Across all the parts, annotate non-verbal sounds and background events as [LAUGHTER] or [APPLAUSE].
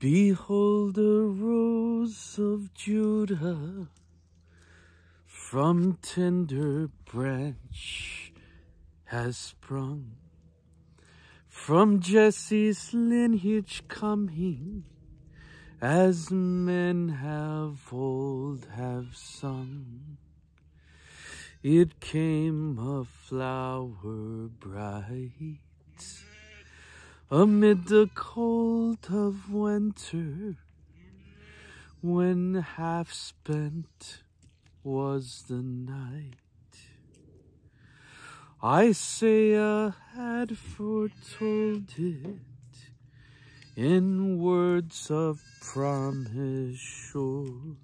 Behold the rose of Judah from tender branch has sprung. From Jesse's lineage coming, as men have old have sung. It came a flower bright amid the cold of winter when half spent was the night. Isaiah had foretold it in words of promise sure,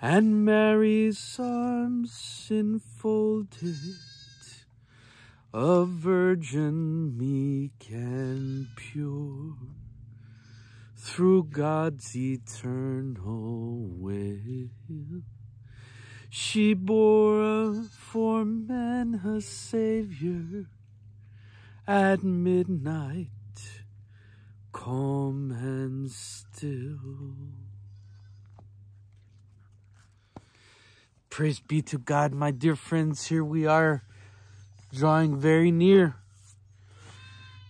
and Mary's arms enfolded a virgin meek and pure through God's eternal will. She bore for men a Savior at midnight, calm and still. Praise be to God, my dear friends. Here we are drawing very near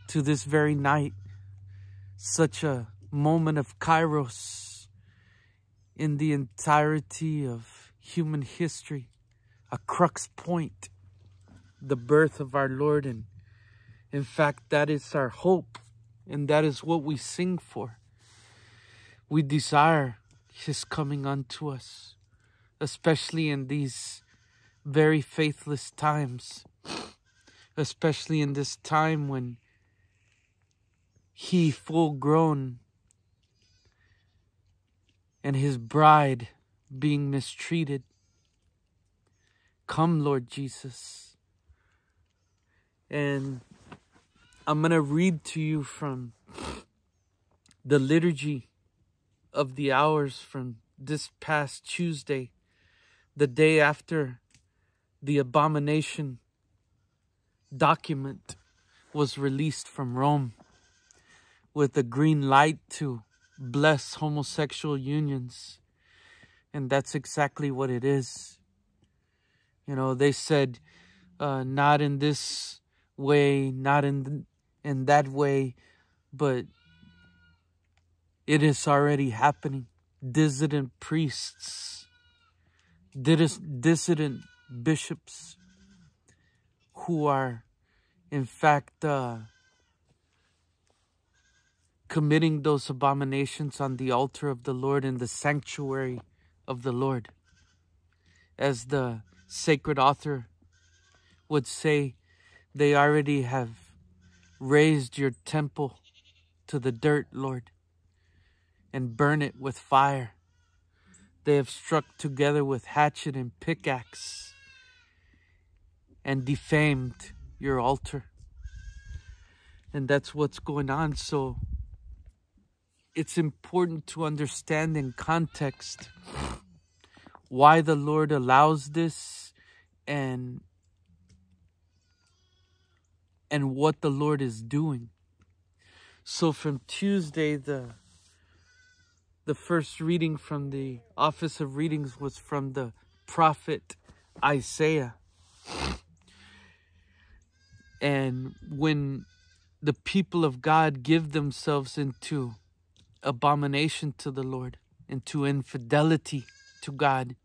to this very night. Such a moment of kairos in the entirety of human history, a crux point, the birth of our Lord. And in fact, that is our hope, and that is what we sing for. We desire His coming unto us, especially in these very faithless times especially in this time when he full grown and his bride being mistreated. Come, Lord Jesus. And I'm going to read to you from the liturgy of the hours from this past Tuesday, the day after the abomination document was released from Rome with a green light to bless homosexual unions. And that's exactly what it is. You know, they said, uh, not in this way, not in, in that way, but it is already happening. Dissident priests, dissident bishops, who are, in fact, uh, committing those abominations on the altar of the Lord in the sanctuary of the Lord. As the sacred author would say, they already have raised your temple to the dirt, Lord, and burn it with fire. They have struck together with hatchet and pickaxe and defamed your altar. And that's what's going on. So it's important to understand in context why the Lord allows this and and what the Lord is doing. So from Tuesday the the first reading from the office of readings was from the prophet Isaiah. And when the people of God give themselves into abomination to the Lord, into infidelity to God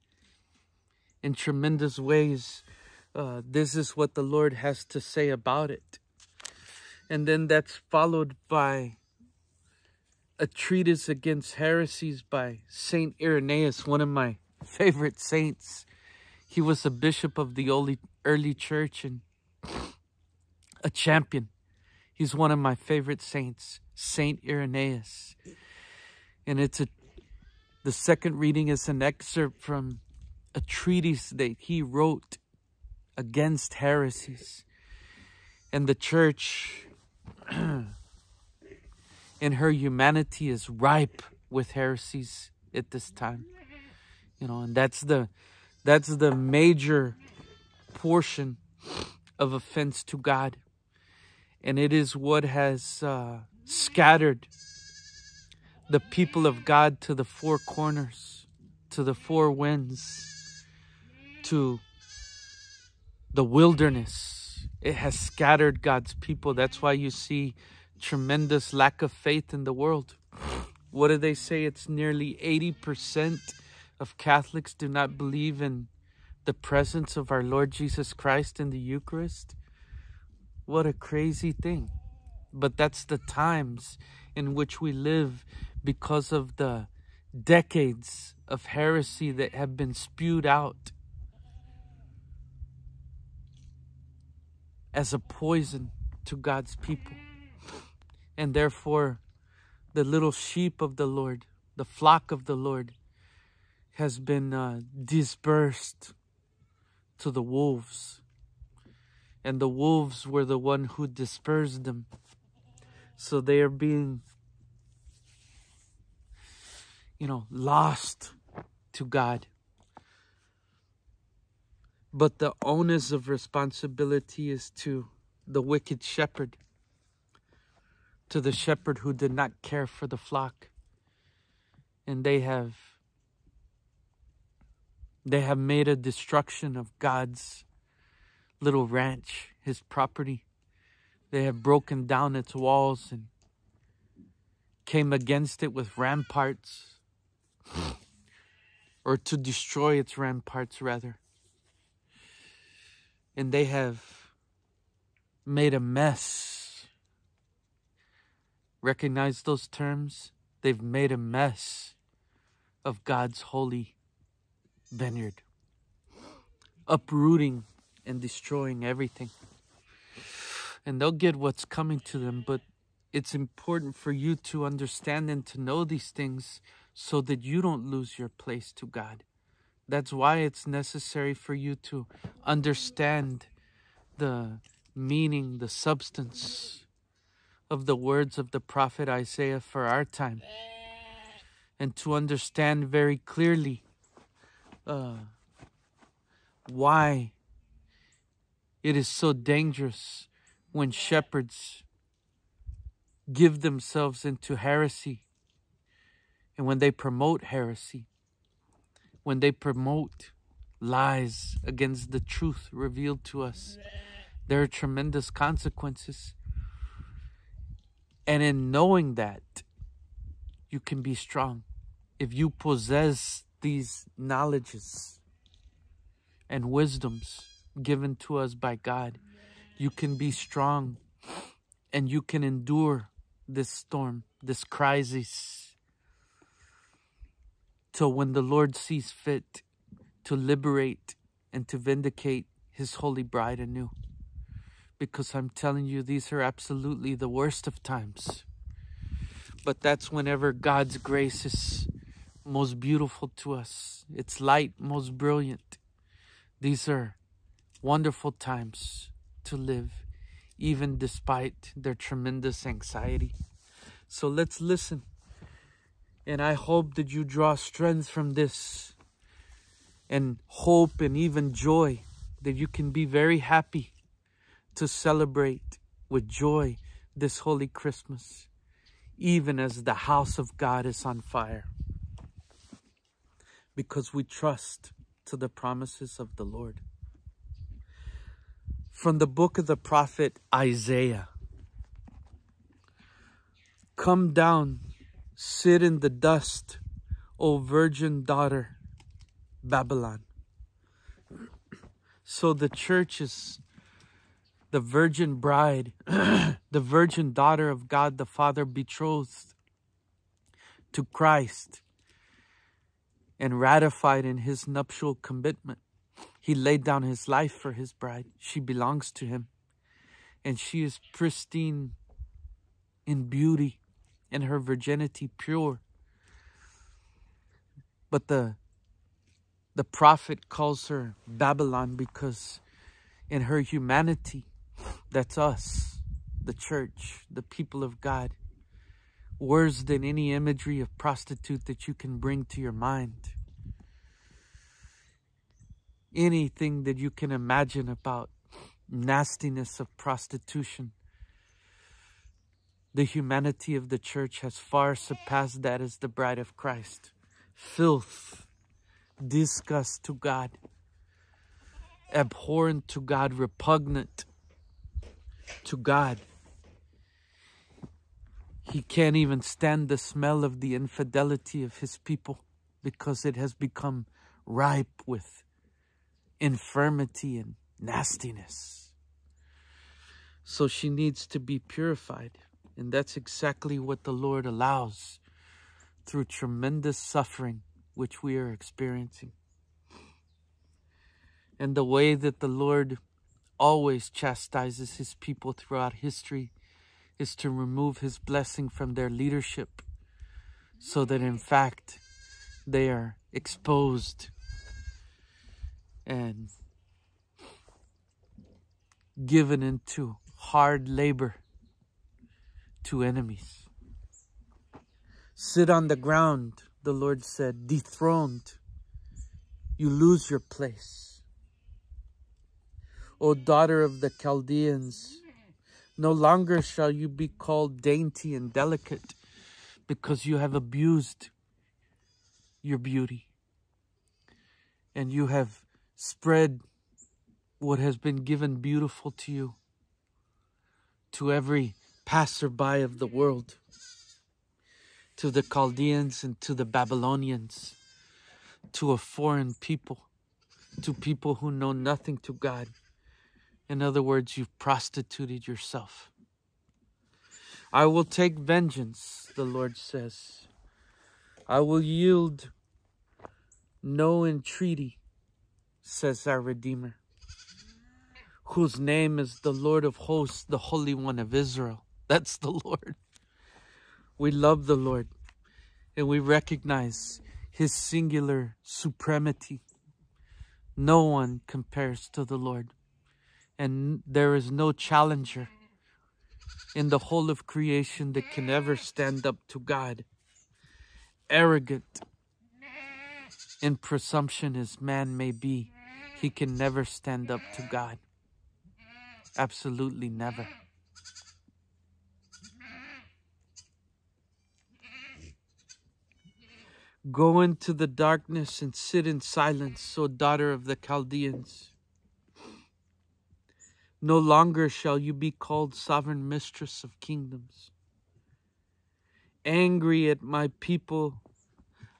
in tremendous ways, uh, this is what the Lord has to say about it. And then that's followed by a treatise against heresies by Saint Irenaeus, one of my favorite saints. He was a bishop of the early, early church and a champion. He's one of my favorite saints, Saint Irenaeus. And it's a the second reading is an excerpt from a treatise that he wrote against heresies. And the church [CLEARS THROAT] in her humanity is ripe with heresies at this time. You know, and that's the that's the major portion of offense to God and it is what has uh, scattered the people of God to the four corners, to the four winds, to the wilderness. It has scattered God's people. That's why you see tremendous lack of faith in the world. What do they say? It's nearly 80% of Catholics do not believe in the presence of our Lord Jesus Christ in the Eucharist. What a crazy thing. But that's the times in which we live because of the decades of heresy that have been spewed out as a poison to God's people. And therefore, the little sheep of the Lord, the flock of the Lord, has been uh, dispersed to the wolves. And the wolves were the one who dispersed them. So they are being, you know, lost to God. But the onus of responsibility is to the wicked shepherd, to the shepherd who did not care for the flock. And they have they have made a destruction of God's little ranch, his property. They have broken down its walls and came against it with ramparts, [SIGHS] or to destroy its ramparts, rather. And they have made a mess. Recognize those terms? They've made a mess of God's holy vineyard, uprooting and destroying everything. And they'll get what's coming to them, but it's important for you to understand and to know these things so that you don't lose your place to God. That's why it's necessary for you to understand the meaning, the substance of the words of the prophet Isaiah for our time. And to understand very clearly uh, why it is so dangerous when shepherds give themselves into heresy and when they promote heresy, when they promote lies against the truth revealed to us, there are tremendous consequences. And in knowing that, you can be strong. If you possess these knowledges and wisdoms given to us by God, you can be strong and you can endure this storm, this crisis, till when the Lord sees fit to liberate and to vindicate his holy bride anew. Because I'm telling you, these are absolutely the worst of times. But that's whenever God's grace is most beautiful to us, its light most brilliant. These are wonderful times to live, even despite their tremendous anxiety. So let's listen. And I hope that you draw strength from this and hope and even joy that you can be very happy to celebrate with joy this holy Christmas, even as the house of God is on fire because we trust to the promises of the Lord. From the book of the prophet Isaiah Come down, sit in the dust, O virgin daughter, Babylon. [CLEARS THROAT] So the church is the virgin bride, [CLEARS THROAT] the virgin daughter of God the Father betrothed to Christ and ratified in his nuptial commitment. He laid down his life for his bride. She belongs to him. And she is pristine in beauty and her virginity pure. But the the prophet calls her Babylon because in her humanity, that's us, the church, the people of God, worse than any imagery of prostitute that you can bring to your mind. Anything that you can imagine about nastiness of prostitution. the humanity of the church has far surpassed that as the bride of Christ. Filth, disgust to God, abhorrent to God, repugnant to God. He can't even stand the smell of the infidelity of his people because it has become ripe with infirmity and nastiness. So she needs to be purified. And that's exactly what the Lord allows through tremendous suffering which we are experiencing. And the way that the Lord always chastises his people throughout history is to remove his blessing from their leadership so that in fact they are exposed and given into hard labor to enemies. Sit on the ground, the Lord said, dethroned. You lose your place. O daughter of the Chaldeans, no longer shall you be called dainty and delicate because you have abused your beauty and you have spread what has been given beautiful to you to every passerby of the world, to the Chaldeans and to the Babylonians, to a foreign people, to people who know nothing to God. In other words, you've prostituted yourself. I will take vengeance, the Lord says. I will yield no entreaty, says our Redeemer, whose name is the Lord of hosts, the Holy One of Israel. [LAUGHS] That's the Lord. We love the Lord and we recognize his singular supremacy. No one compares to the Lord, and there is no challenger in the whole of creation that can ever stand up to God. Arrogant in presumption as man may be, he can never stand up to God. Absolutely never. Go into the darkness and sit in silence, O daughter of the Chaldeans. No longer shall you be called sovereign mistress of kingdoms. Angry at my people,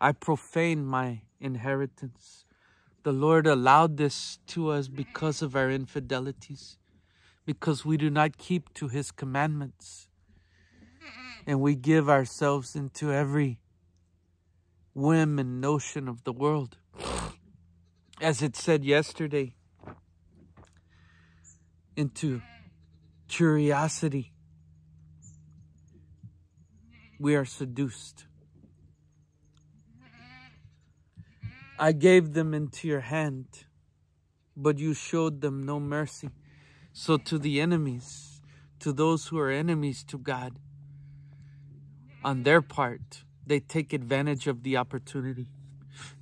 I profane my inheritance. The Lord allowed this to us because of our infidelities, because we do not keep to his commandments. And we give ourselves into every whim and notion of the world. As it said yesterday, into curiosity, we are seduced. I gave them into your hand, but you showed them no mercy. So to the enemies, to those who are enemies to God, on their part, they take advantage of the opportunity.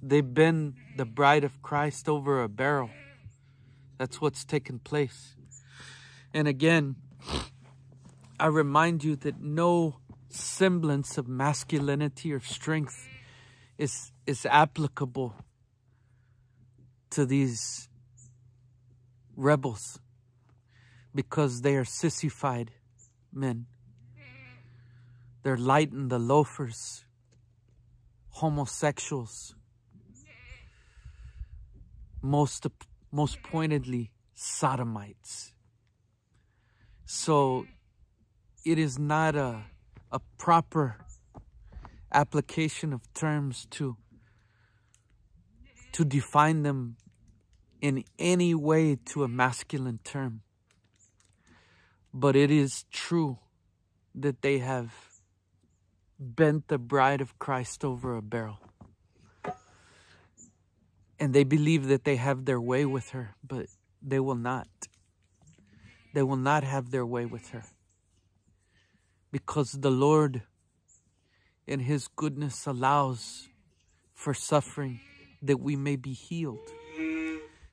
They bend the bride of Christ over a barrel. That's what's taken place. And again, I remind you that no semblance of masculinity or strength is, is applicable to these rebels because they are sissified men. They're light in the loafers homosexuals, most, most pointedly, sodomites. So it is not a, a proper application of terms to, to define them in any way to a masculine term. But it is true that they have bent the bride of Christ over a barrel. And they believe that they have their way with her, but they will not. They will not have their way with her. Because the Lord, in His goodness, allows for suffering that we may be healed.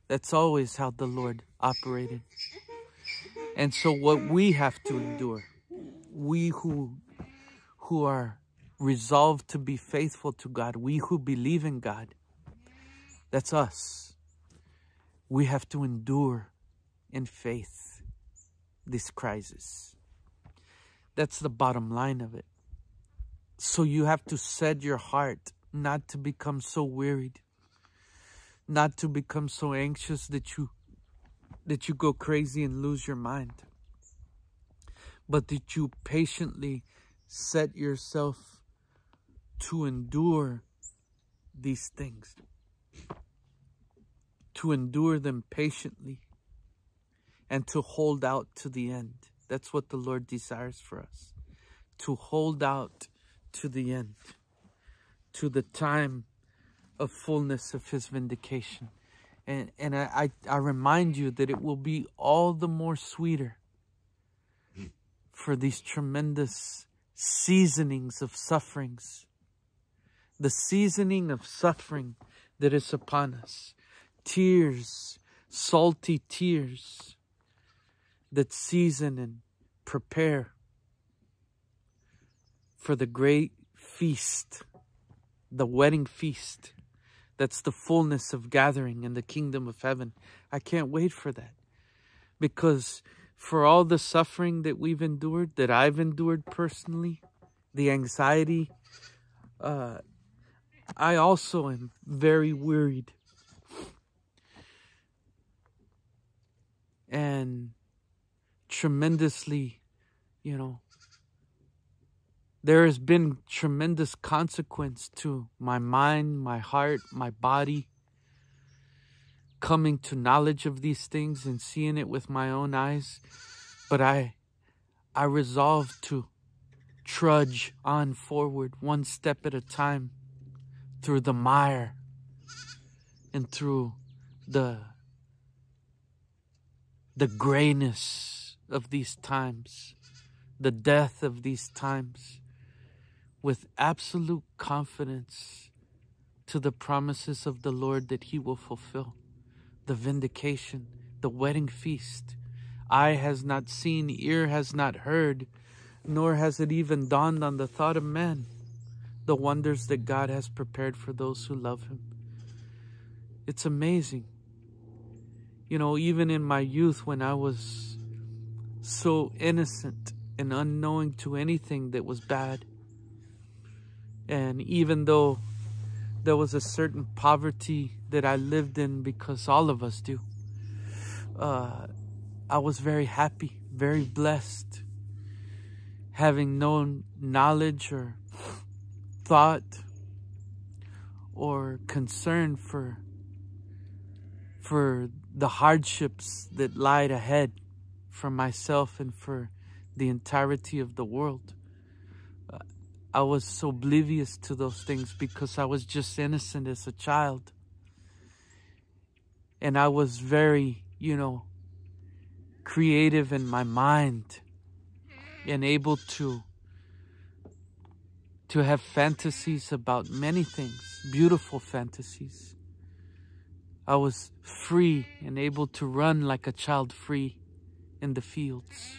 That's always how the Lord operated. And so, what we have to endure we who who are resolved to be faithful to God, we who believe in God, that's us. We have to endure in faith this crisis. That's the bottom line of it. So you have to set your heart not to become so wearied, not to become so anxious that you that you go crazy and lose your mind, but that you patiently set yourself to endure these things, to endure them patiently, and to hold out to the end. That's what the Lord desires for us, to hold out to the end, to the time of fullness of his vindication. And, and I, I, I remind you that it will be all the more sweeter for these tremendous seasonings of sufferings. The seasoning of suffering that is upon us. Tears, salty tears that season and prepare for the great feast, the wedding feast. That's the fullness of gathering in the kingdom of heaven. I can't wait for that. Because for all the suffering that we've endured, that I've endured personally, the anxiety, uh, I also am very wearied. And tremendously, you know, there has been tremendous consequence to my mind, my heart, my body, coming to knowledge of these things and seeing it with my own eyes. But I, I resolved to trudge on forward one step at a time through the mire and through the, the grayness of these times, the death of these times with absolute confidence to the promises of the Lord that He will fulfill. The vindication, the wedding feast. Eye has not seen, ear has not heard, nor has it even dawned on the thought of man the wonders that God has prepared for those who love Him. It's amazing. You know, even in my youth when I was so innocent and unknowing to anything that was bad, and even though there was a certain poverty that I lived in because all of us do, uh, I was very happy, very blessed, having no knowledge or thought or concern for for the hardships that lied ahead for myself and for the entirety of the world. I was so oblivious to those things because I was just innocent as a child. And I was very, you know, creative in my mind and able to to have fantasies about many things, beautiful fantasies. I was free and able to run like a child free in the fields,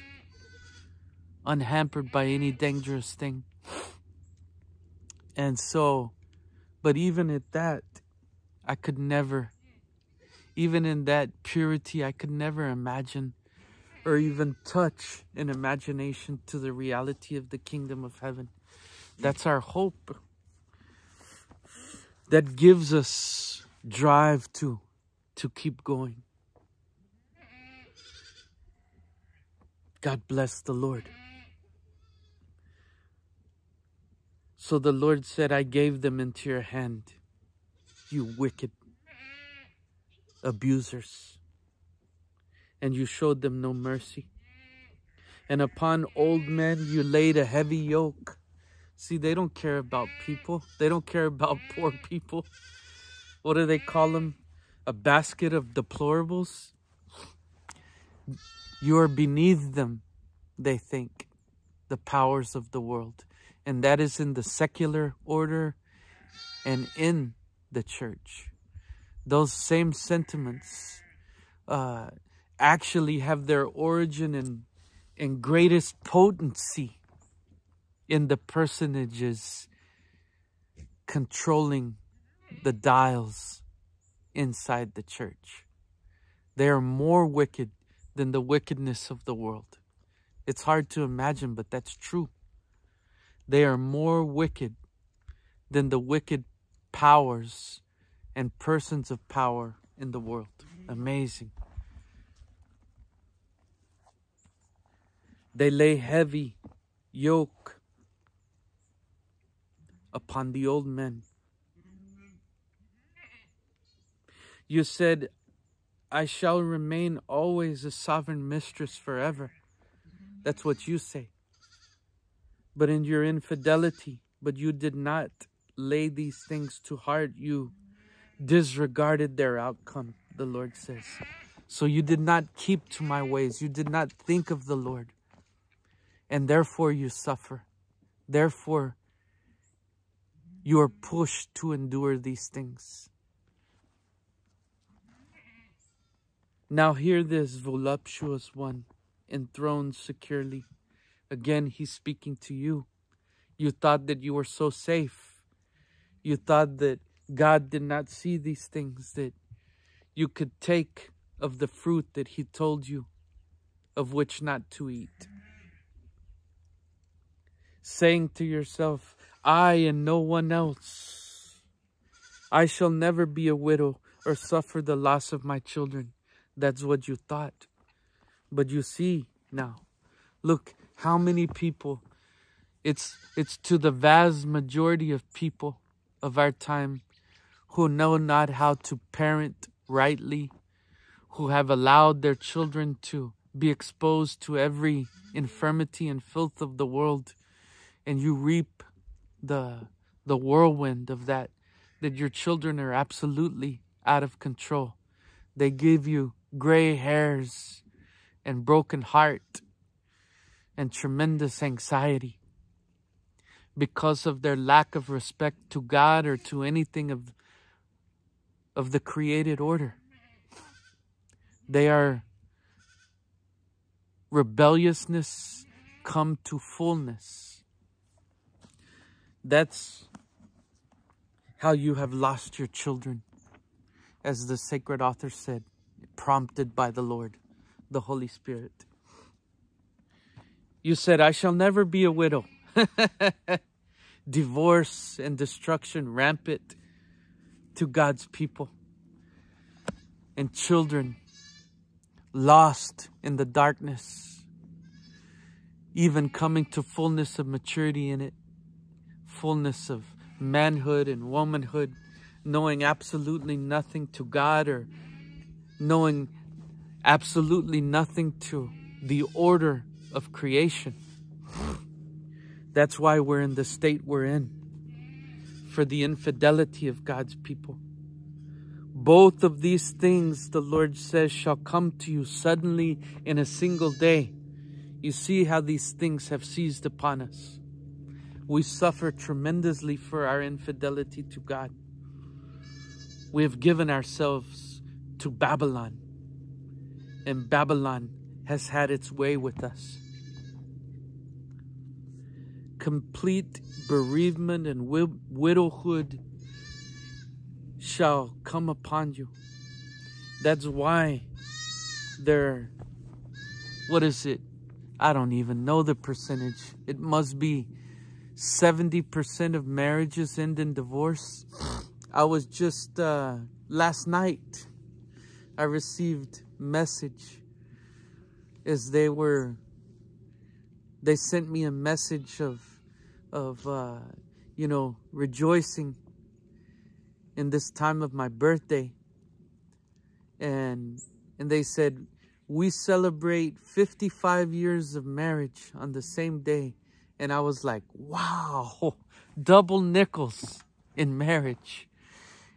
unhampered by any dangerous thing. And so, but even at that, I could never, even in that purity, I could never imagine or even touch an imagination to the reality of the kingdom of heaven. That's our hope. That gives us drive to, to keep going. God bless the Lord. So the Lord said, I gave them into your hand, you wicked abusers. And you showed them no mercy. And upon old men you laid a heavy yoke. See, they don't care about people. They don't care about [LAUGHS] poor people. What do they call them? A basket of deplorables? You are beneath them, they think, the powers of the world and that is in the secular order and in the church. Those same sentiments uh, actually have their origin and, in greatest potency in the personages controlling the dials inside the church. They are more wicked than the wickedness of the world. It's hard to imagine, but that's true. They are more wicked than the wicked powers and persons of power in the world. Amazing. They lay heavy yoke upon the old men. You said, I shall remain always a sovereign mistress forever. That's what you say. But in your infidelity, but you did not lay these things to heart. You disregarded their outcome, the Lord says. So you did not keep to my ways. You did not think of the Lord. And therefore you suffer. Therefore you are pushed to endure these things. Now hear this voluptuous one, enthroned securely. Again, he's speaking to you. You thought that you were so safe. You thought that God did not see these things, that you could take of the fruit that he told you of which not to eat. Saying to yourself, I and no one else. I shall never be a widow or suffer the loss of my children. That's what you thought. But you see now, look how many people, it's, it's to the vast majority of people of our time who know not how to parent rightly, who have allowed their children to be exposed to every infirmity and filth of the world, and you reap the the whirlwind of that that your children are absolutely out of control. They give you gray hairs and broken heart and tremendous anxiety because of their lack of respect to God or to anything of of the created order. They are rebelliousness come to fullness. That's how you have lost your children, as the sacred author said, prompted by the Lord, the Holy Spirit. You said, I shall never be a widow. [LAUGHS] Divorce and destruction rampant to God's people. And children lost in the darkness, even coming to fullness of maturity in it fullness of manhood and womanhood, knowing absolutely nothing to God or knowing absolutely nothing to the order of creation. That's why we're in the state we're in, for the infidelity of God's people. Both of these things, the Lord says, shall come to you suddenly in a single day. You see how these things have seized upon us we suffer tremendously for our infidelity to God. We have given ourselves to Babylon, and Babylon has had its way with us. Complete bereavement and widowhood shall come upon you. That's why there, what is it? I don't even know the percentage. It must be 70% of marriages end in divorce. I was just uh, last night, I received message as they were, they sent me a message of, of uh, you know, rejoicing in this time of my birthday. And, and they said, we celebrate 55 years of marriage on the same day. And I was like, wow, [LAUGHS] double nickels in marriage.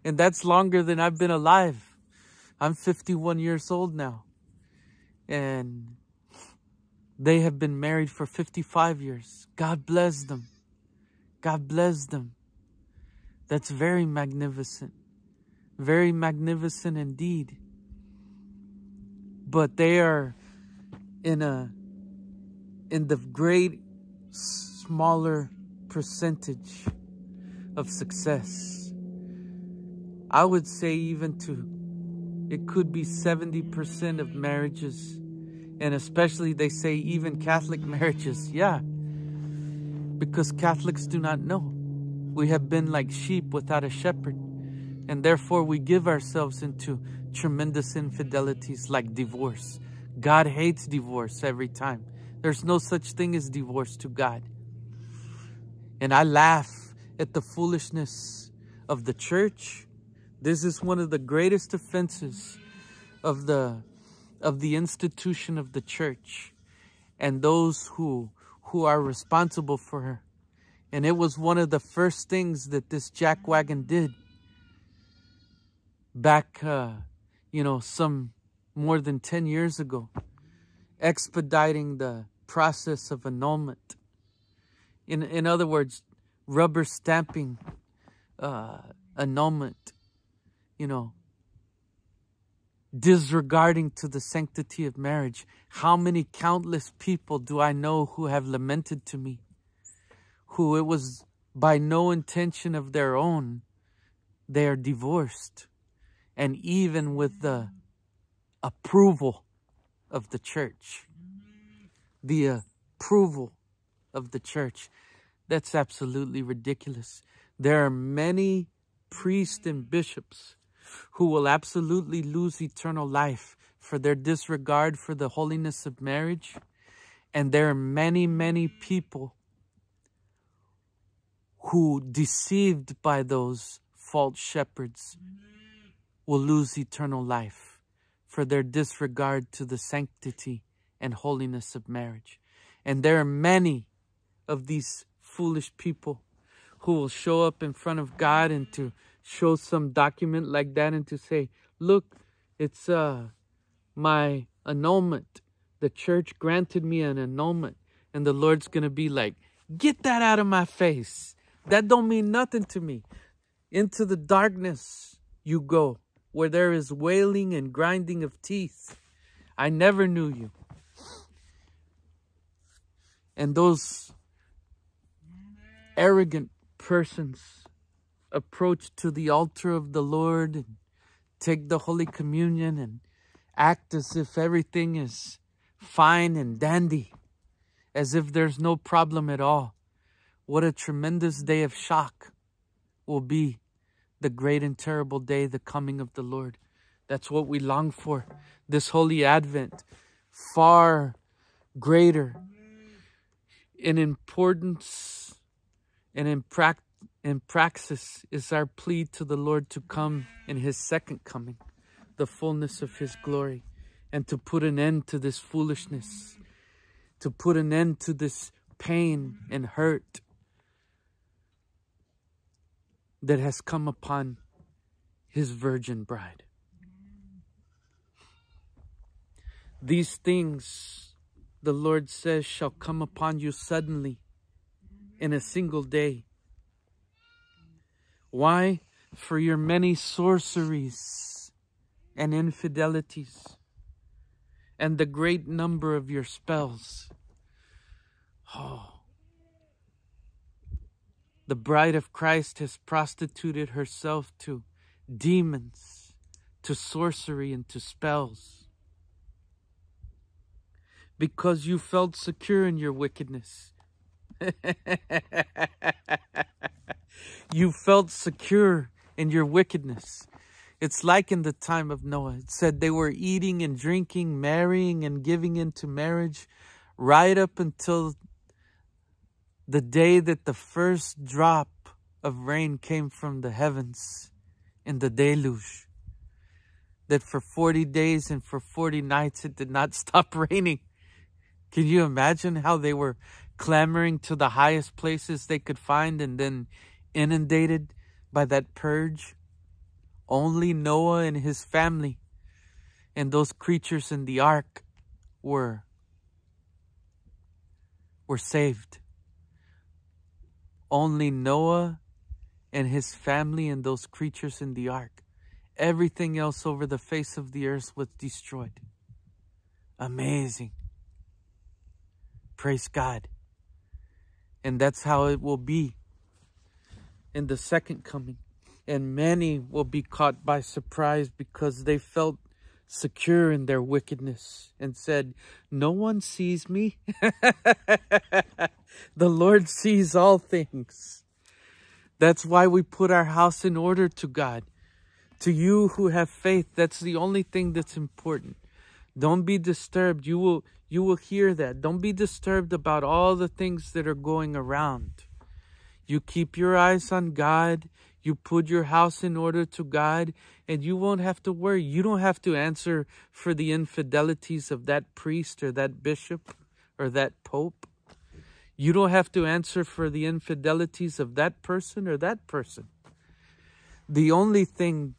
And that's longer than I've been alive. I'm 51 years old now. And they have been married for 55 years. God bless them. God bless them. That's very magnificent. Very magnificent indeed. But they are in a in the great smaller percentage of success. I would say even to, it could be 70% of marriages. And especially they say even Catholic [LAUGHS] marriages. Yeah. Because Catholics do not know. We have been like sheep without a shepherd. And therefore we give ourselves into tremendous infidelities like divorce. God hates divorce every time. There's no such thing as divorce to God. And I laugh at the foolishness of the church. This is one of the greatest offenses of the of the institution of the church and those who who are responsible for her. And it was one of the first things that this jackwagon did back, uh, you know, some more than 10 years ago, expediting the process of annulment. In, in other words, rubber stamping uh, annulment, you know, disregarding to the sanctity of marriage. How many countless people do I know who have lamented to me, who it was by no intention of their own, they are divorced. And even with the approval of the church, the approval of the church, that's absolutely ridiculous. There are many priests and bishops who will absolutely lose eternal life for their disregard for the holiness of marriage. And there are many, many people who, deceived by those false shepherds, will lose eternal life for their disregard to the sanctity and holiness of marriage. And there are many of these foolish people who will show up in front of God and to show some document like that and to say, look, it's uh my annulment. The church granted me an annulment. And the Lord's gonna be like, get that out of my face. That don't mean nothing to me. Into the darkness you go, where there is wailing and grinding of teeth. I never knew you. And those arrogant persons approach to the altar of the Lord and take the Holy Communion and act as if everything is fine and dandy, as if there's no problem at all. What a tremendous day of shock will be the great and terrible day, the coming of the Lord. That's what we long for. This holy Advent, far greater in importance and in, pra- in praxis is our plea to the Lord to come in his second coming, the fullness of his glory, and to put an end to this foolishness, to put an end to this pain and hurt that has come upon his virgin bride. These things, the Lord says, shall come upon you suddenly in a single day. Why? For your many sorceries and infidelities and the great number of your spells. Oh. The bride of Christ has prostituted herself to demons, to sorcery, and to spells. Because you felt secure in your wickedness. [LAUGHS] you felt secure in your wickedness. It's like in the time of Noah. It said they were eating and drinking, marrying and giving into marriage right up until the day that the first drop of rain came from the heavens in the deluge. That for 40 days and for 40 nights it did not [LAUGHS] stop raining. Can you imagine how they were clamoring to the highest places they could find and then inundated by that purge? Only Noah and his family and those creatures in the ark were were saved. Only Noah and his family and those creatures in the ark. Everything else over the face of the earth was destroyed. Amazing. Praise God. And that's how it will be in the second coming. And many will be caught by surprise because they felt secure in their wickedness and said, No one sees me. [LAUGHS] the Lord sees all things. That's why we put our house in order to God. To you who have faith, that's the only thing that's important. Don't be disturbed. You will you will hear that. Don't be disturbed about all the things that are going around. You keep your eyes on God. You put your house in order to God and you won't have to worry. You don't have to answer for the infidelities of that priest or that bishop or that pope. You don't have to answer for the infidelities of that person or that person. The only thing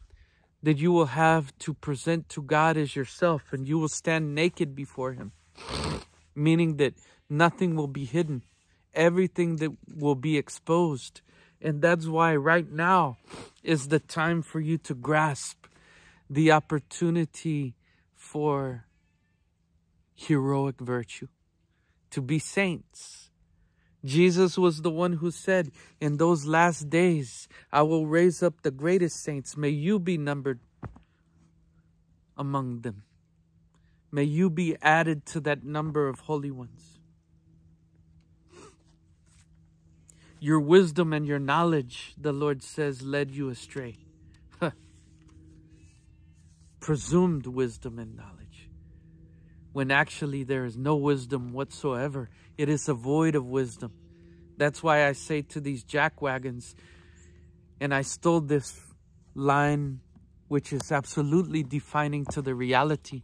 that you will have to present to God is yourself and you will stand naked before Him, meaning that nothing will be hidden. Everything that will be exposed and that's why right now is the time for you to grasp the opportunity for heroic virtue, to be saints. Jesus was the one who said, In those last days, I will raise up the greatest saints. May you be numbered among them. May you be added to that number of holy ones. Your wisdom and your knowledge, the Lord says, led you astray. Presumed wisdom and knowledge. When actually there is no wisdom whatsoever. It is a void of wisdom. That's why I say to these jackwagons, and I stole this line, which is absolutely defining to the reality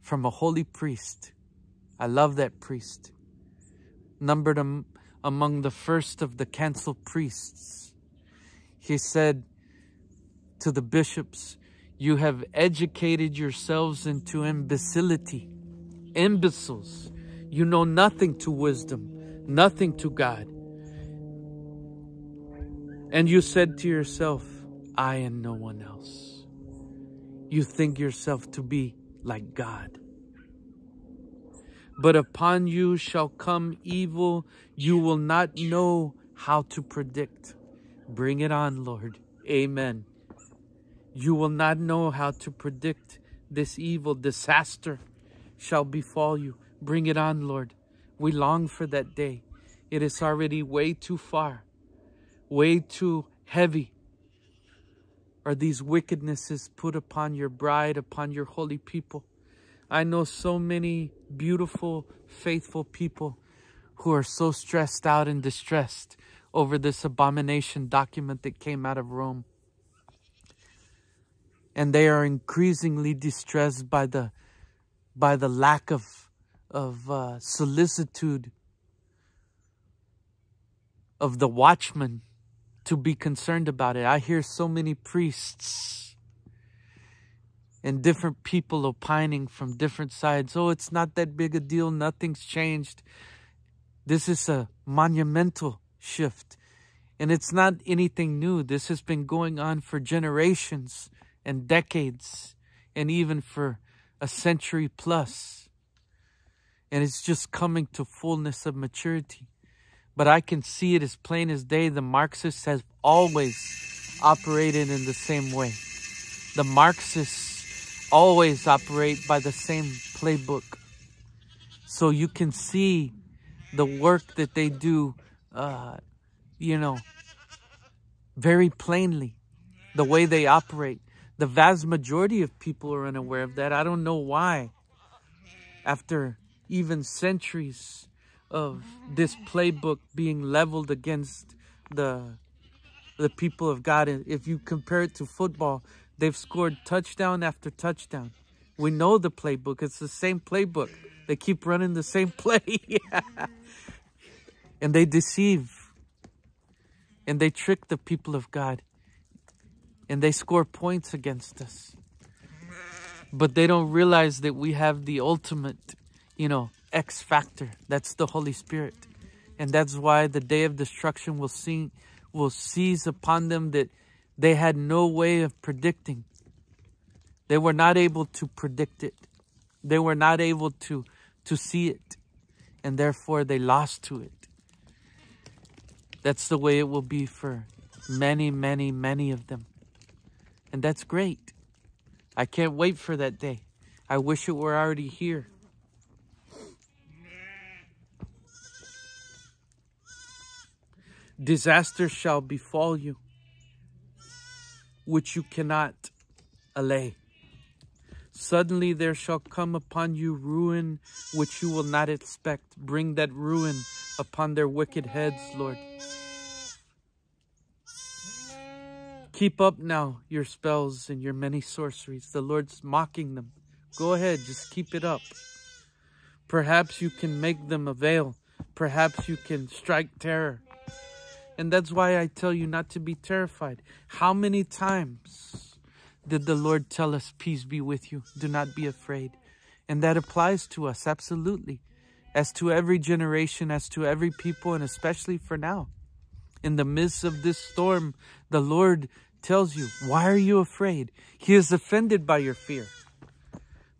from a holy priest. I love that priest. Numbered among the first of the canceled priests. He said to the bishops, You have educated yourselves into imbecility, imbeciles. You know nothing to wisdom, nothing to God. And you said to yourself, I and no one else. You think yourself to be like God. But upon you shall come evil you will not know how to predict. Bring it on, Lord. Amen. You will not know how to predict this evil disaster shall befall you. Bring it on, Lord. We long for that day. It is already way too far, way too heavy are these wickednesses put upon your bride, upon your holy people. I know so many beautiful, faithful people who are so stressed out and distressed over this abomination document that came out of Rome. And they are increasingly distressed by the by the lack of of uh, solicitude of the watchman to be concerned about it. I hear so many priests and different people opining from different sides. Oh, it's not that big a deal. Nothing's changed. This is a monumental shift. And it's not anything new. This has been going on for generations and decades and even for a century plus. And it's just coming to fullness of maturity. But I can see it as plain as day. The Marxists have always operated in the same way. The Marxists always operate by the same playbook. So you can see the work that they do, uh, you know, very plainly, the way they operate. The vast majority of people are unaware of that. I don't know why. After even centuries of this playbook being leveled against the the people of God, if you compare it to football, They've scored touchdown after touchdown. We know the playbook. It's the same playbook. They keep running the same [LAUGHS] play. and they deceive. And they trick the people of God. And they score points against us. But they don't realize that we have the ultimate, you know, X factor. That's the Holy Spirit. And that's why the day of destruction will see will seize upon them that they had no way of predicting. They were not able to predict it. They were not able to, to see it. And therefore they lost to it. That's the way it will be for many, many, many of them. And that's great. I can't wait for that day. I wish it were already here. Disaster shall befall you, which you cannot allay. Suddenly there shall come upon you ruin which you will not expect. Bring that ruin upon their wicked heads, Lord. Keep up now your spells and your many sorceries. The Lord's mocking them. Go ahead, just keep it up. Perhaps you can make them avail. Perhaps you can strike terror. And that's why I tell you not to be terrified. How many times did the Lord tell us, Peace be with you, do not be afraid? And that applies to us, absolutely. As to every generation, as to every people, and especially for now. In the midst of this storm, the Lord tells you, Why are you afraid? He is offended by your fear.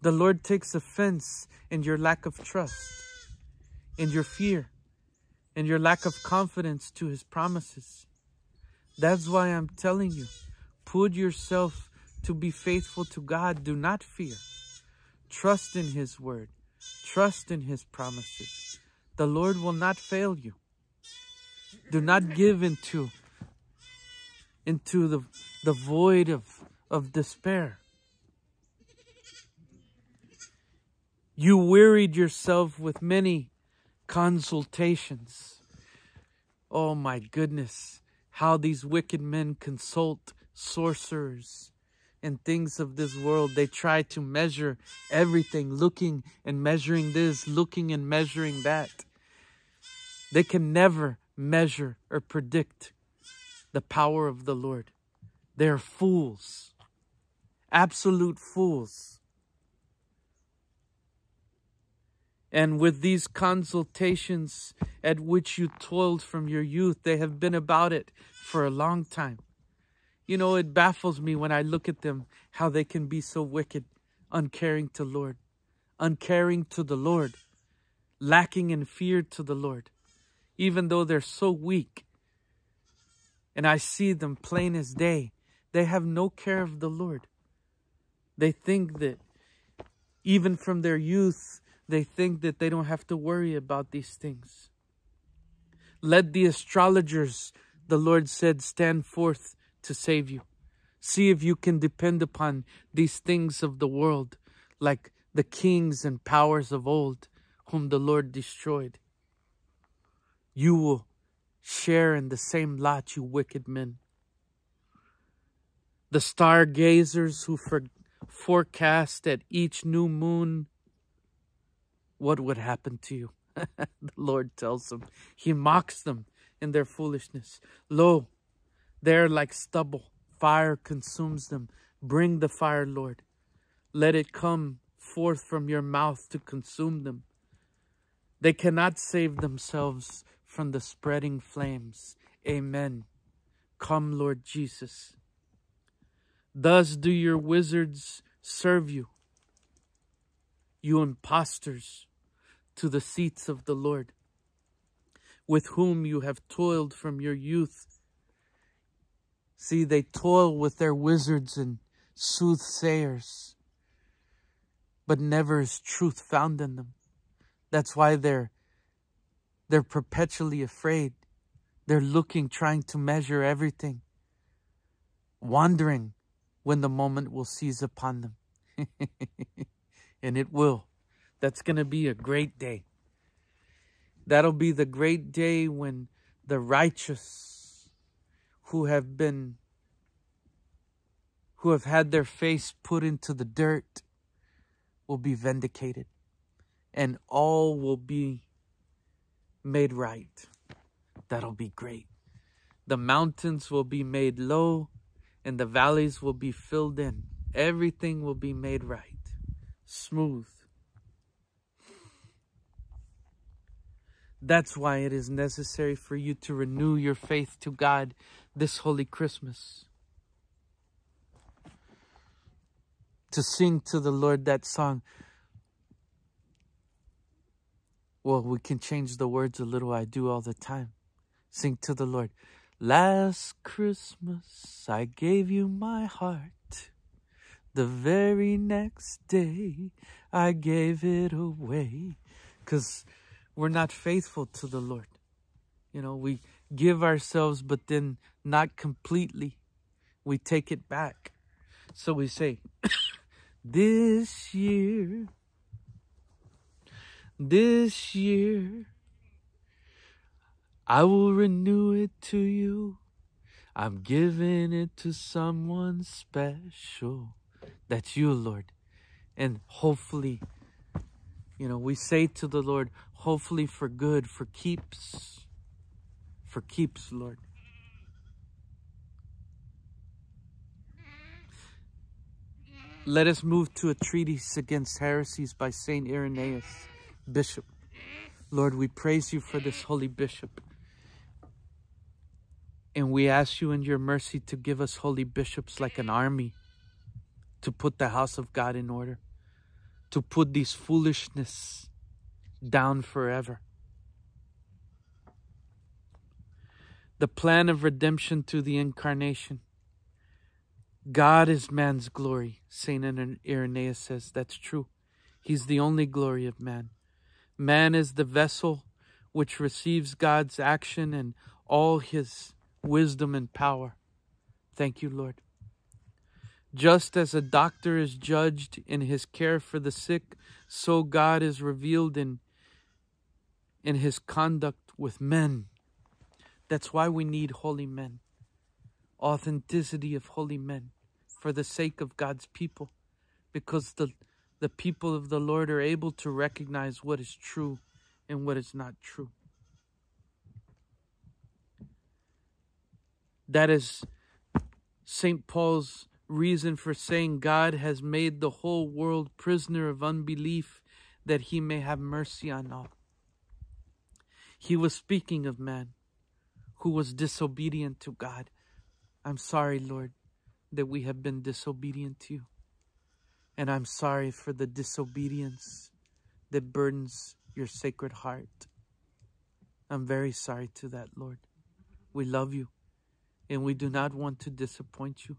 The Lord takes offense in your lack of trust, in your fear, in your lack of confidence to His promises. That's why I'm telling you, put yourself to be faithful to God, do not fear. Trust in His word. Trust in His promises. The Lord will not fail you. Do not give into, into the, the void of, of despair. You wearied yourself with many consultations. Oh my goodness, how these wicked men consult sorcerers, and things of this world. They try to measure everything, looking and measuring this, looking and measuring that. They can never measure or predict the power of the Lord. They are fools, absolute fools. And with these consultations at which you toiled from your youth, they have been about it for a long time. You know, it baffles me when I look at them how they can be so wicked, uncaring to Lord, uncaring to the Lord, lacking in fear to the Lord, even though they're so weak. And I see them plain as day. They have no care of the Lord. They think that even from their youth, they think that they don't have to worry about these things. Let the astrologers, the Lord said, stand forth to save you. See if you can depend upon these things of the world, like the kings and powers of old, whom the Lord destroyed. You will share in the same lot, you wicked men. The stargazers who for forecast at each new moon what would happen to you. [LAUGHS] the Lord tells them. He mocks them in their foolishness. Lo, they're like stubble. Fire consumes them. Bring the fire, Lord. Let it come forth from your mouth to consume them. They cannot save themselves from the spreading flames. Amen. Come, Lord Jesus. Thus do your wizards serve you, you impostors, to the seats of the Lord, with whom you have toiled from your youth See, they toil with their wizards and soothsayers, but never is truth found in them. That's why they're they're perpetually afraid. They're looking, trying to measure everything, wondering when the moment will seize upon them. [LAUGHS] and it will. That's going to be a great day. That'll be the great day when the righteous who have been who have had their face put into the dirt will be vindicated and all will be made right. That'll be great. The mountains will be made low and the valleys will be filled in. Everything will be made right, smooth. That's why it is necessary for you to renew your faith to God this holy Christmas. To sing to the Lord that song. Well, we can change the words a little. I do all the time. Sing to the Lord. Last Christmas I gave you my heart. The very next day I gave it away. Because we're not faithful to the Lord. You know, we give ourselves, but then not completely. We take it back. So we say, [COUGHS] This year, this year, I will renew it to you. I'm giving it to someone special. That's you, Lord. And hopefully, you know, we say to the Lord, hopefully for good, for keeps, for keeps, Lord. Let us move to a treatise against heresies by St. Irenaeus, Bishop. Lord, we praise you for this holy bishop. And we ask you in your mercy to give us holy bishops like an army to put the house of God in order, to put these foolishness down forever. The plan of redemption through the incarnation. God is man's glory. St. Irenaeus says that's true. He's the only glory of man. Man is the vessel which receives God's action and all his wisdom and power. Thank you, Lord. Just as a doctor is judged in his care for the sick, so God is revealed in, in his conduct with men. That's why we need holy men. Authenticity of holy men for the sake of God's people. Because the, the people of the Lord are able to recognize what is true and what is not true. That is St. Paul's reason for saying God has made the whole world prisoner of unbelief that he may have mercy on all. He was speaking of man who was disobedient to God. I'm sorry, Lord, that we have been disobedient to you. And I'm sorry for the disobedience that burdens your sacred heart. I'm very sorry to that, Lord. We love you and we do not want to disappoint you,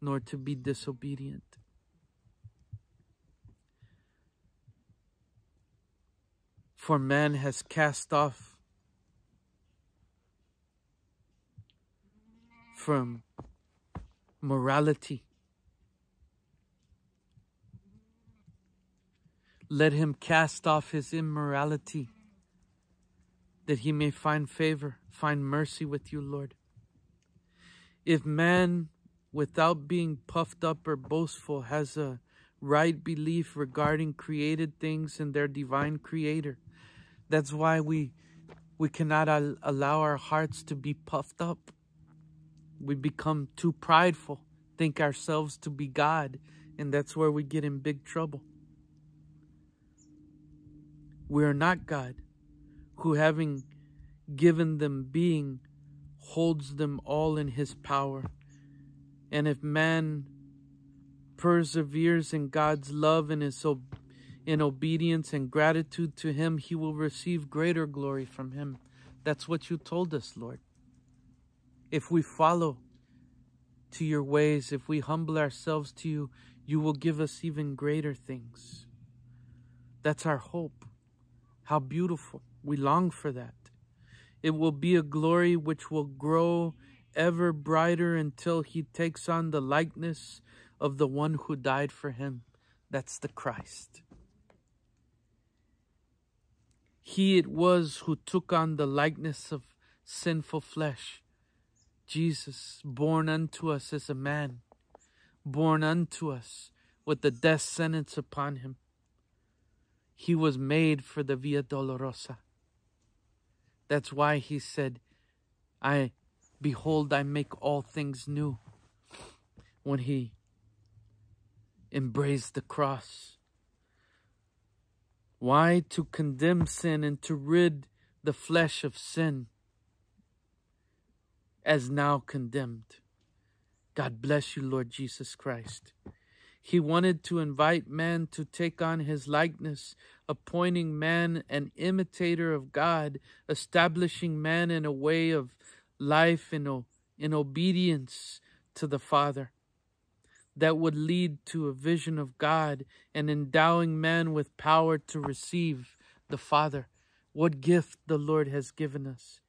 nor to be disobedient. For man has cast off from morality. Let him cast off his immorality, that he may find favor, find mercy with you, Lord. If man, without being puffed up or boastful, has a right belief regarding created things and their divine creator, that's why we we cannot al allow our hearts to be puffed up. We become too prideful, think ourselves to be God, and that's where we get in big trouble. We are not God, who having given them being holds them all in his power. And if man perseveres in God's love and is in obedience and gratitude to him, he will receive greater glory from him. That's what you told us, Lord. If we follow to your ways, if we humble ourselves to you, you will give us even greater things. That's our hope. How beautiful. We long for that. It will be a glory which will grow ever brighter until he takes on the likeness of the one who died for him. That's the Christ. He it was who took on the likeness of sinful flesh. Jesus, born unto us as a man, born unto us with the death sentence upon him. He was made for the Via Dolorosa. That's why he said, I behold, I make all things new. When he embraced the cross. Why? To condemn sin and to rid the flesh of sin as now condemned. God bless you, Lord Jesus Christ. He wanted to invite man to take on his likeness, appointing man an imitator of God, establishing man in a way of life in, in obedience to the Father that would lead to a vision of God and endowing man with power to receive the Father. What gift the Lord has given us.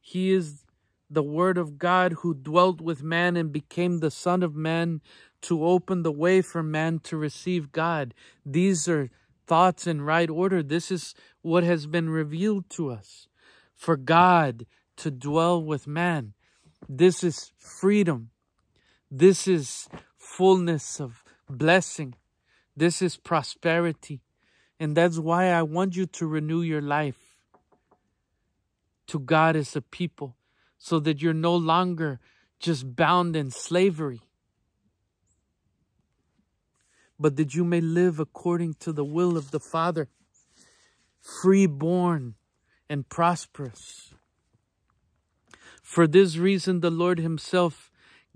He is the Word of God who dwelt with man and became the Son of Man to open the way for man to receive God. These are thoughts in right order. This is what has been revealed to us. For God to dwell with man. This is freedom. This is fullness of blessing. This is prosperity. And that's why I want you to renew your life to God as a people so that you're no longer just bound in slavery, but that you may live according to the will of the Father, free-born and prosperous. For this reason, the Lord Himself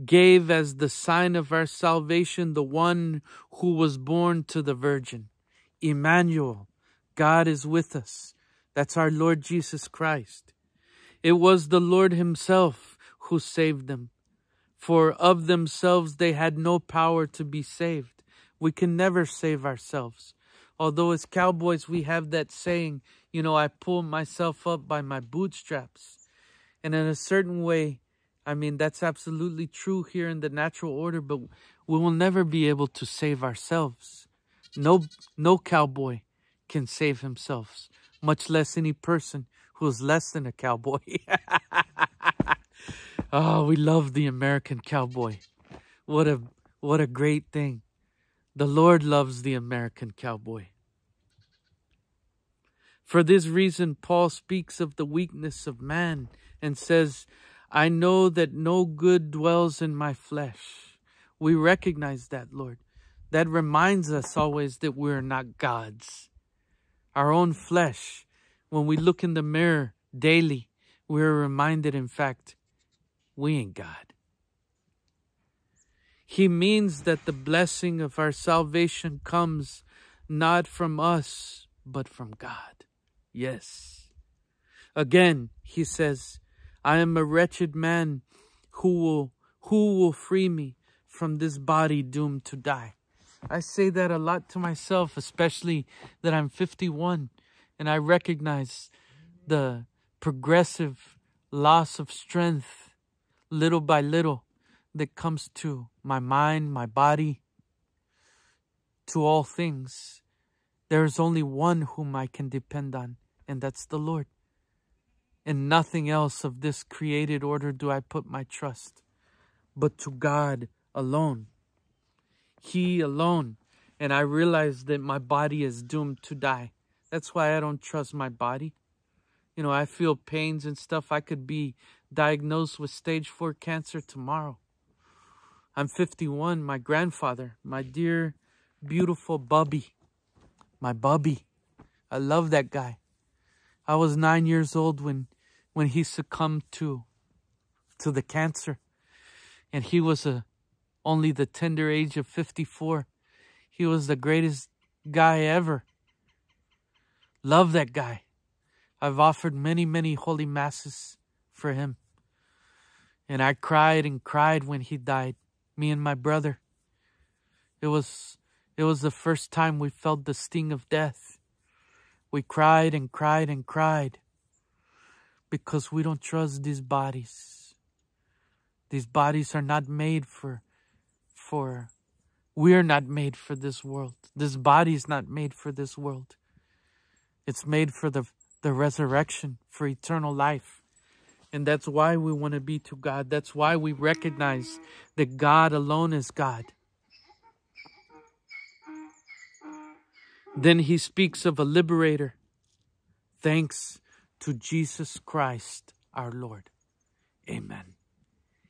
gave as the sign of our salvation the one who was born to the Virgin. Emmanuel, God is with us. That's our Lord Jesus Christ. It was the Lord Himself who saved them, for of themselves they had no power to be saved. We can never save ourselves. Although as cowboys we have that saying, you know, I pull myself up by my bootstraps. And in a certain way, I mean, that's absolutely true here in the natural order, but we will never be able to save ourselves. No, no cowboy can save himself, much less any person who is less than a cowboy. [LAUGHS] oh, we love the American cowboy. What a, what a great thing. The Lord loves the American cowboy. For this reason, Paul speaks of the weakness of man and says, I know that no good dwells in my flesh. We recognize that, Lord. That reminds us always that we're not gods. Our own flesh, when we look in the mirror daily, we're reminded, in fact, we ain't God. He means that the blessing of our salvation comes not from us, but from God. Yes. Again, he says, I am a wretched man who will, who will free me from this body doomed to die. I say that a lot to myself, especially that I'm 51 and I recognize the progressive loss of strength little by little that comes to my mind, my body, to all things. There is only one whom I can depend on, and that's the Lord. In nothing else of this created order do I put my trust, but to God alone. He alone. And I realize that my body is doomed to die. That's why I don't trust my body. You know, I feel pains and stuff. I could be diagnosed with stage four cancer tomorrow. I'm 51. My grandfather, my dear, beautiful Bubby, my Bubby. I love that guy. I was nine years old when when he succumbed to to the cancer. And he was a only the tender age of 54 he was the greatest guy ever. Love that guy. I've offered many many holy masses for him. And i cried and cried when he died me and my brother. It was it was the first time we felt the sting of death. We cried and cried and cried because we don't trust these bodies. These bodies are not made for, for, we're not made for this world. This body is not made for this world. It's made for the, the resurrection, for eternal life. And that's why we want to be to God. That's why we recognize that God alone is God. Then he speaks of a liberator. Thanks to Jesus Christ our Lord. Amen.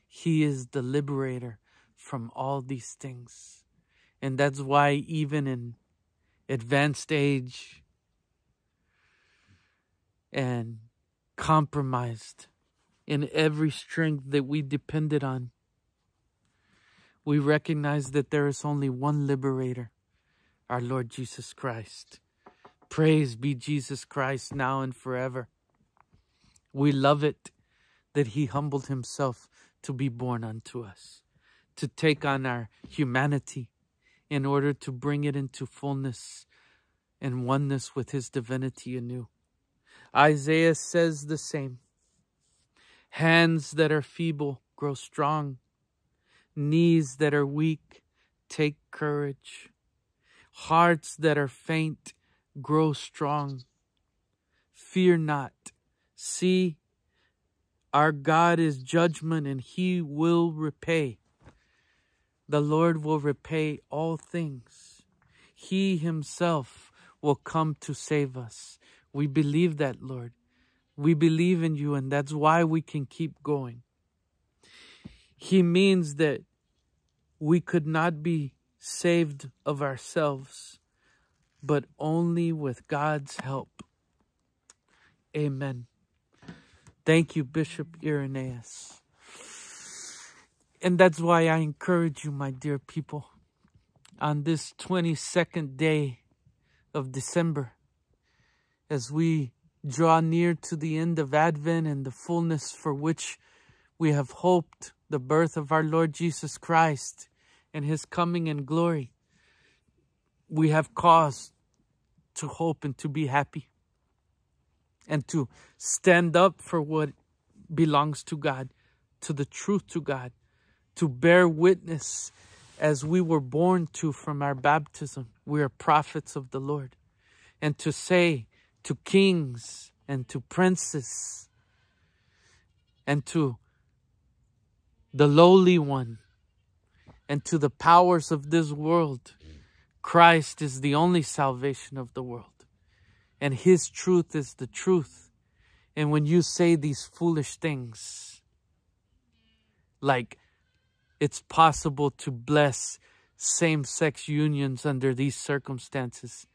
He is the liberator from all these things. And that's why even in advanced age and compromised in every strength that we depended on, We recognize that there is only one liberator, our Lord Jesus Christ. Praise be Jesus Christ now and forever. We love it that he humbled himself to be born unto us, to take on our humanity in order to bring it into fullness and oneness with his divinity anew. Isaiah says the same. Hands that are feeble grow strong. Knees that are weak take courage. Hearts that are faint grow strong. Fear not. See, our God is judgment and he will repay. The Lord will repay all things. He himself will come to save us. We believe that, Lord. We believe in you, and that's why we can keep going. He means that we could not be saved of ourselves, but only with God's help. Amen. Thank you, Bishop Irenaeus. And that's why I encourage you, my dear people, on this 22nd day of December, as we draw near to the end of Advent and the fullness for which we have hoped the birth of our Lord Jesus Christ and his coming in glory, we have cause to hope and to be happy and to stand up for what belongs to God, to the truth to God, to bear witness as we were born to from our baptism. We are prophets of the Lord. And to say to kings and to princes and to the lowly one and to the powers of this world, Christ is the only salvation of the world. And his truth is the truth. And when you say these foolish things, like it's possible to bless same sex unions under these circumstances.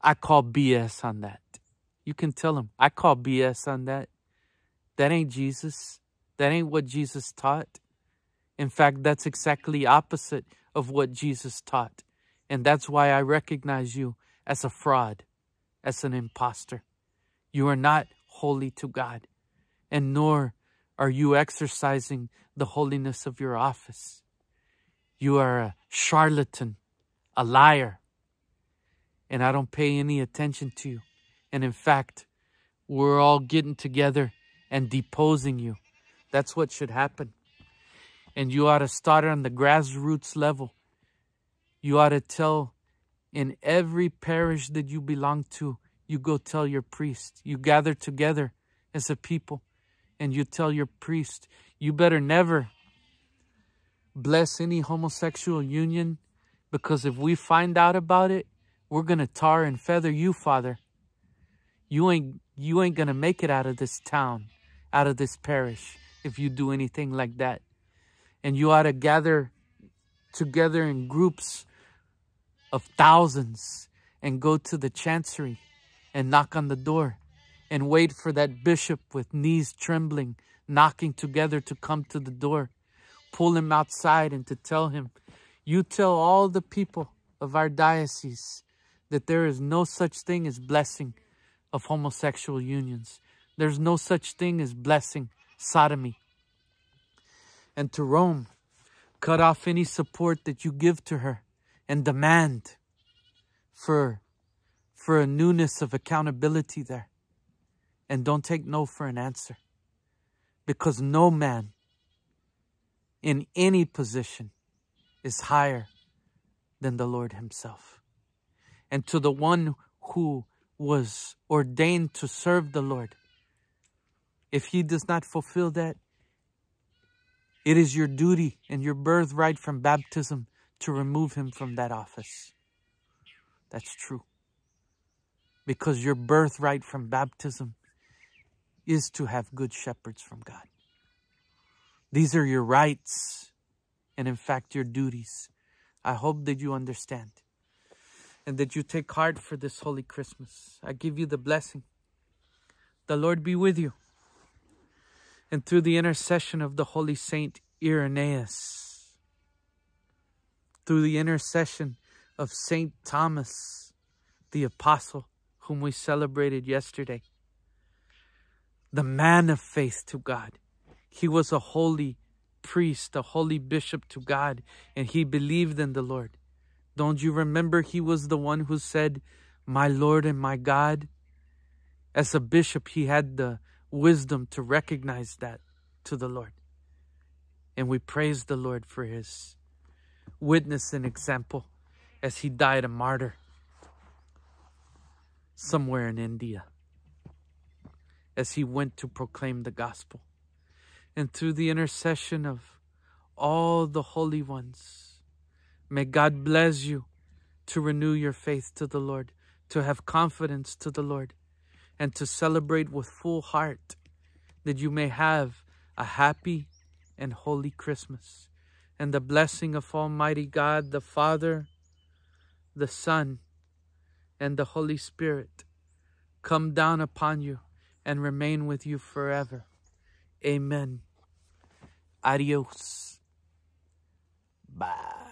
I call BS on that. You can tell them, I call BS on that. That ain't Jesus. That ain't what Jesus taught. In fact, that's exactly opposite of what Jesus taught. And that's why I recognize you as a fraud, as an impostor. You are not holy to God, and nor are you exercising the holiness of your office? You are a charlatan, a liar, and I don't pay any attention to you. And in fact, we're all getting together and deposing you. That's what should happen. And you ought to start on the grassroots level. You ought to tell in every parish that you belong to, you go tell your priest. You gather together as a people and you tell your priest, you better never bless any homosexual union because if we find out about it, we're going to tar and feather you, Father. You ain't you ain't going to make it out of this town, out of this parish if you do anything like that. And you ought to gather together in groups of thousands and go to the chancery and knock on the door and wait for that bishop with knees trembling, knocking together to come to the door, pull him outside and to tell him, You tell all the people of our diocese that there is no such thing as blessing of homosexual unions. There's no such thing as blessing sodomy. And to Rome, cut off any support that you give to her and demand for, for a newness of accountability there. And don't take no for an answer. Because no man in any position is higher than the Lord Himself. And to the one who was ordained to serve the Lord, if he does not fulfill that, it is your duty and your birthright from baptism to remove him from that office. That's true. Because your birthright from baptism is to have good shepherds from God. These are your rights and, in fact, your duties. I hope that you understand and that you take heart for this holy Christmas. I give you the blessing. The Lord be with you. And through the intercession of the Holy Saint Irenaeus, through the intercession of St. Thomas, the apostle, whom we celebrated yesterday, the man of faith to God. He was a holy priest, a holy bishop to God, and he believed in the Lord. Don't you remember he was the one who said, My Lord and my God? As a bishop, he had the wisdom to recognize that to the Lord. And we praise the Lord for his witness and example as he died a martyr somewhere in India as he went to proclaim the gospel. And through the intercession of all the holy ones, may God bless you to renew your faith to the Lord, to have confidence to the Lord, and to celebrate with full heart that you may have a happy and holy Christmas and the blessing of Almighty God, the Father, the Son, and the Holy Spirit come down upon you and remain with you forever. Amen. Adios. Bye.